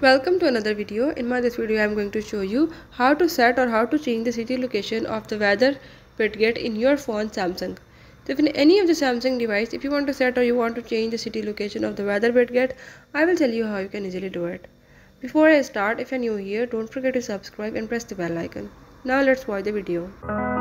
Welcome to another video. In my this video I am going to show you how to set or how to change the city location of the weather widget in your phone Samsung. So if in any of the Samsung device if you want to set or you want to change the city location of the weather widget I will tell you how you can easily do it. Before I start if you're new here don't forget to subscribe and press the bell icon. Now let's watch the video.